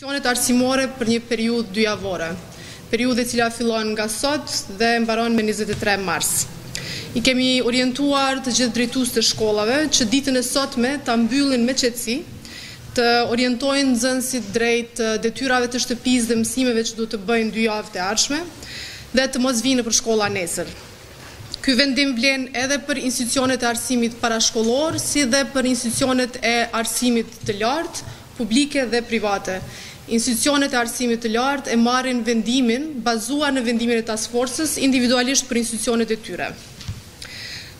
institucionet arsimore për një periudhë dyjavore, periudhë e cila fillon nga sot dhe mbaron me njëzet e tre mars. I kemi orientuar të gjithë drejtuesit e shkollave që ditën e sotme ta mbyllin me qetësi, të orientojnë nxënësit drejt detyrave të shtëpisë dhe mësimeve që duhet të bëjnë dy javët e ardhshme dhe të mos vijnë nëpër shkolla nesër. Ky vendim vlen edhe për institucionet e arsimit parashkollor si dhe për institucionet e arsimit të lartë, publike dhe private. Institucionet e arsimit të lartë e marrin vendimin bazuar në vendimin e Task Forcës individualisht për institucionet e tyre.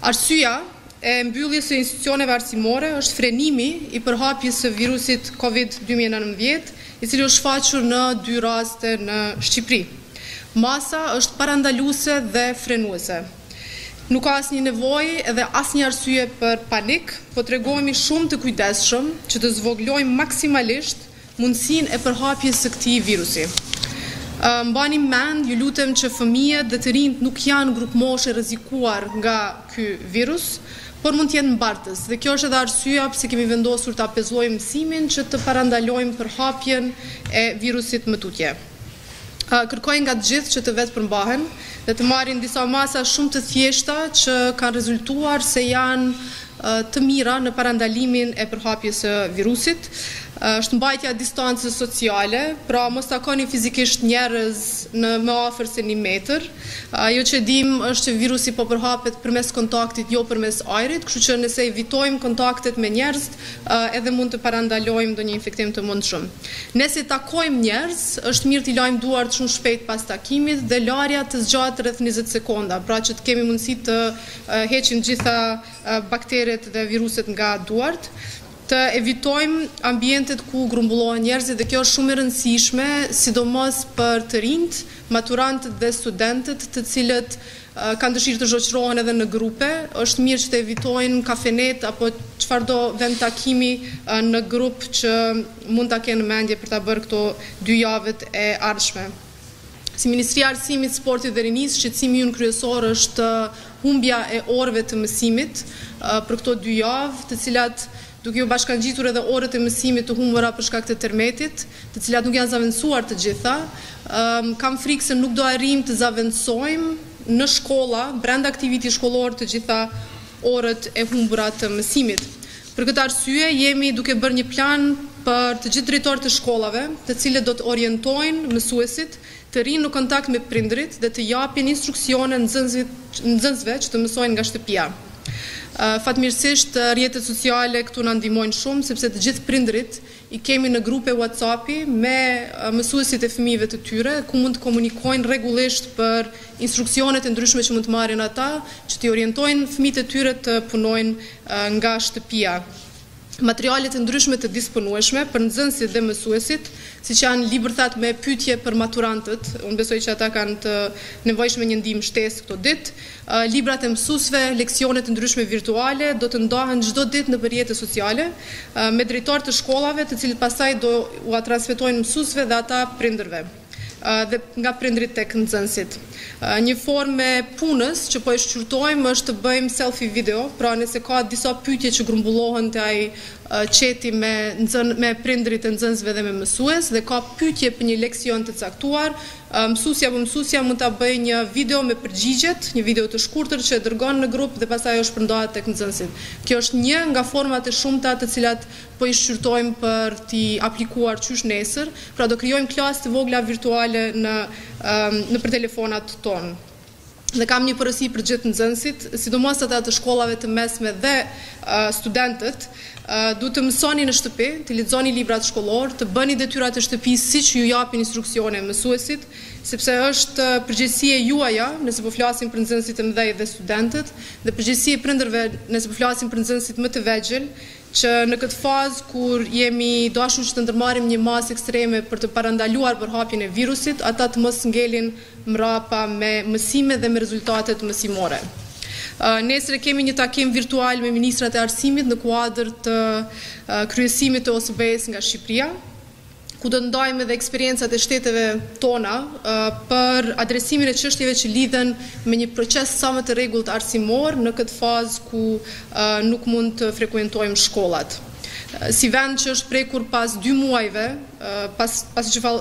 Arsyeja e mbylljes së institucioneve arsimore është frenimi i përhapjes së virusit Covid dy mijë e nëntëmbëdhjetë, i cili është shfaqur në dy raste në Shqipëri. Masa është parandaluese dhe frenuese. Nuk ka asnjë nevojë dhe asnjë arsye për panik, po tregohemi shumë të kujdesshëm që të zvogëlojmë maksimalisht, mundësinë e përhapjes së këtij virusi. Mbani mend, ju lutem, që fëmijët dhe të rinjtë nuk janë grupmoshë e rrezikuar nga ky virus, por mund të jenë mbartës dhe kjo është edhe arsyeja pse kemi vendosur ta pezullojmë mësimin që të parandalojmë përhapjen e virusit më tutje. kërkoj nga të gjithë që të vetëpërmbahen dhe të marrin disa masa shumë të thjeshta që kanë rezultuar se janë të mira në parandalimin e përhapjes së virusit, është mbajtja e distancës sociale, pra mos takoni fizikisht njerëz më afër se një metër. Ajo që e dimë është që virusi po përhapet përmes kontaktit, jo përmes ajrit, kështu që nëse evitojmë kontaktet me njerëz, edhe mund të parandalojmë ndonjë infektim të mundshëm. Nëse takojmë njerëz, është mirë t'i lajmë duart shumë shpejt pas takimit dhe larja të zgjatë rreth njëzet sekonda, pra që të kemi mundësi të heqim të gjitha bakteret dhe viruset nga duart, të evitojmë ambientet ku grumbullohen njerëzit dhe kjo është shumë e rëndësishme, sidomos për të rinjtë, maturantët dhe studentët të cilët kanë dëshirë të shoqërohen edhe në grupe, është mirë që të evitojnë kafenetë apo çfarëdo vend takimi në grup që mund ta kenë në mendje për ta bërë këto dy javët e ardhshme. Si Ministri e Arsimit, Sportit dhe Rinisë, shqetësimi ynë kryesor është humbja e orëve të mësimit për këto dy javë, të cilat duke iu bashkangjitur edhe orët e mësimit të humbura për shkak të tërmetit, të cilat nuk janë zavendësuar të gjitha. Kam frikë se nuk do arrijmë të zavendësojmë në shkolla, brenda këtij viti shkollor të gjitha orët e humbura të mësimit. Për këtë arsye, jemi duke bërë një plan për të gjithë drejtorët e shkollave, të cilët do të orientojnë mësuesit të rrinë në kontakt me prindërit dhe të japin instruksione nxënësve që të mësojnë nga shtëpia. Fatmirësisht rrjetet sociale këtu na ndihmojnë shumë sepse të gjithë prindërit i kemi në grupe WhatsApp-i me mësuesit e fëmijëve të tyre ku mund të komunikojnë rregullisht për instruksionet e ndryshme që mund të marrin ata që t'i orientojnë fëmijët e tyre të punojnë nga shtëpia. materialet e ndryshme të disponueshme për nxënësit dhe mësuesit, siç janë libërthat me pyetje për maturantët, unë besoj që ata kanë të nevojshme një ndihmë shtesë këto ditë, librat e mësuesve, leksionet e ndryshme virtuale, do të ndahen çdo ditë nëpër rrjete sociale, me drejtorë të shkollave, të cilët pastaj do ua transmetojnë mësuesve dhe ata prindërve. dhe nga prindërit tek nxënësit. Një formë e punës që po e shqyrtojmë është të bëjmë selfie video, pra nëse ka disa pyetje që grumbullohen te ai çeti me me prindërit e nxënësve dhe me mësues dhe ka pyetje për një leksion të caktuar, mësuesi apo mësuesja mund të bëjë një video me përgjigjet, një video të shkurtër që e dërgon në grup dhe pastaj ajo shpërndahet tek nxënësit. Kjo është një nga format e shumta të cilat Po i shqyrtojmë për t'i aplikuar qysh nesër, pra do krijojmë klasa të vogla virtuale në nëpër telefonat tonë. Dhe kam një porosi për gjithë nxënësit, sidomos ata të shkollave të mesme dhe studentët, duhet të mësoni në shtëpi, të lexoni librat shkollorë, të bëni detyrat e shtëpisë siç ju japin instruksione mësuesit, sepse është përgjegjësi e juaja nëse po flasim për nxënësit e mëdhenj dhe studentët, dhe përgjegjësi e prindërve nëse po flasim për nxënësit më të vegjël, që në këtë fazë kur na është dashur që të ndërmarrim një masë ekstreme për të parandaluar përhapjen e virusit, ata të mos ngelin mrapa me mësime dhe me rezultatet mësimore. Nesër e kemi një takim virtual me ministrat e Arsimit në kuadër të kryesimit të OSBE-së nga Shqipëria. ku do të ndajmë edhe eksperiencat e shteteve tona për adresimin e çështjeve që lidhen me një proces sa më të rregullt arsimor në këtë fazë ku nuk mund të frekuentojmë shkollat. Si vend që është prekur pas dy muajve, pas, pas që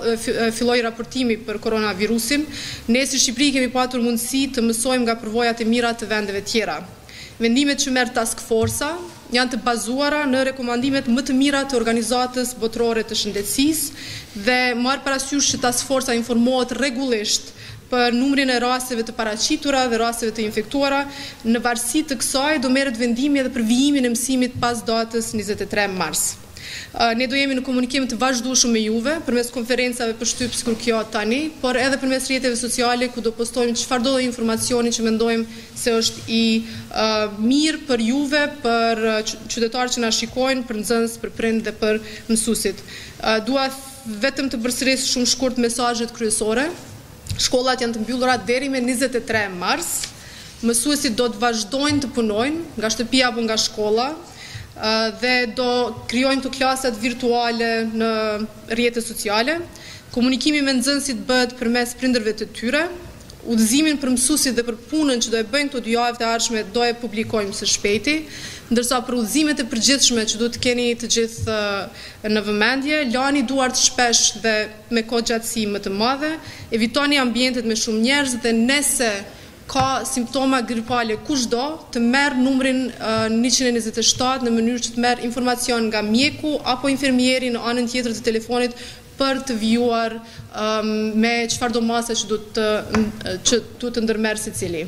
filloi raportimi për koronavirusin, ne si Shqipëri kemi patur mundësi të mësojmë nga përvojat e mira të vendeve tjera. Vendimet që merr Task Forca, janë të bazuara në rekomandimet më të mira të Organizatës Botërore të Shëndetësisë dhe marrë parasysh që Task Forca informohet rregullisht për numrin e rasteve të paraqitura dhe rasteve të infektuara, në varësi të kësaj do merret vendimi edhe për vijimin e mësimit pas datës njëzet e tre mars. Ne do jemi në komunikim të vazhdueshëm me juve, përmes konferencave për shtyp sikur kjo tani, por edhe përmes rrjeteve sociale ku do postojmë çfarëdo lloj informacioni që mendojmë se është i mirë për juve, për qytetarët që na shikojnë, për nxënës, për prindër dhe për mësuesit. Dua vetëm të përsëris shumë shkurt mesazhet kryesore. Shkollat janë të mbyllura deri me njëzet e tre mars. Mësuesit do të vazhdojnë të punojnë nga shtëpia apo nga shkolla dhe do krijojnë këto klasat virtuale në rrjetet sociale. Komunikimi me nxënësit bëhet përmes prindërve të tyre. Udhëzimin për mësuesit dhe për punën që do e bëjnë këto dy javë të ardhshme do e publikojmë së shpejti, ndërsa për udhëzimet e përgjithshme që duhet të keni të gjithë në vëmendje, lani duart shpesh dhe me kohëgjatësi më të madhe, evitoni ambientet me shumë njerëz dhe nese ka simptoma gripale kushdo të marrë numrin njëqind e njëzet e shtatë në mënyrë që të marrë informacion nga mjeku apo infermieri në anën tjetër të telefonit për të vijuar me çfarëdo masa që duhet të ndërmarrë secili.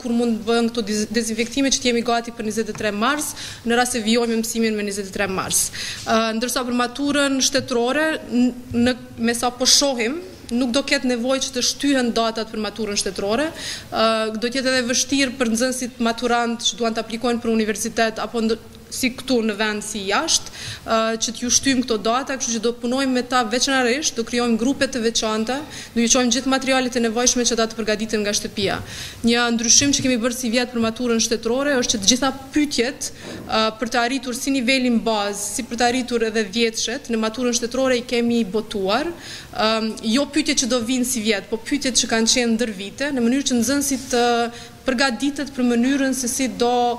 kur mund të bëhen këto dezinfektime që të jemi gati për 23 mars, në rast se vijojmë me mësimin me 23 mars. Ndërsa për maturën shtetërore, në, me sa po shohim, nuk do ketë nevojë që të shtyhen datat për maturën shtetërore. Do të jetë e vështirë për nxënësit maturantë që duan të aplikojnë për universitet apo si këtu në vend si jashtë, që t'ju shtyjmë këto data, kështu që do punojmë me ta veçnarisht, do krijojmë grupe të veçanta, do ju çojmë gjithë materialet e nevojshme që ata të përgatiten nga shtëpia. Një ndryshim që kemi bërë sivjet për maturën shtetërore është që të gjitha pyetjet për të arritur si nivelin bazë, si për të arritur edhe dhjetëshet, në maturën shtetërore i kemi botuar, jo pyetjet që do vijnë sivjet, po pyetjet që kanë qenë ndër vite, në mënyrë që nxënësit të përgatitet për mënyrën se si do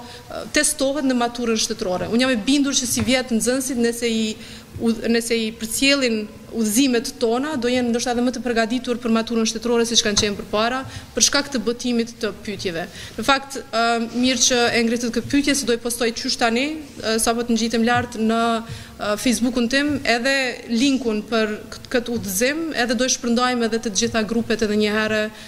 testohet në maturën shtetërore. Unë jam e bindur që sivjet nxënësit nëse i nëse i përcjellin udhëzimet tona do jenë ndoshta edhe më të përgatitur për maturën shtetërore siç kanë qenë përpara, për shkak të botimit të pyetjeve. Në fakt, mirë që e ngritët këtë pyetje se do e postoj qysh tani, sapo të ngjitem lart në Fejsbukun tim edhe linkun për këtë udhëzim edhe do e shpërndajmë edhe te të gjitha grupet edhe njëherë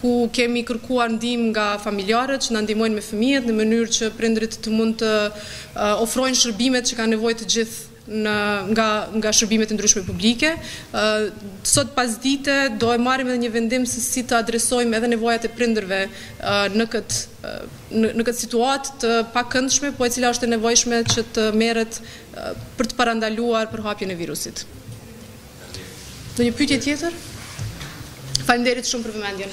ku kemi kërkuar ndihmë nga familjarët që të na ndihmojnë me fëmijët në mënyrë që prindërit të mund të ofrojnë shërbimet që kanë nevojë të gjithë në nga nga shërbimet e ndryshme publike. Sot pasdite do e marrim edhe një vendim se si të adresojmë edhe nevojat e prindërve në këtë në këtë situatë të pakëndshme, po e cila është e nevojshme që të merret për të parandaluar përhapjen e virusit. Ndonjë pyetje tjetër? Faleminderit shumë për vëmendjen.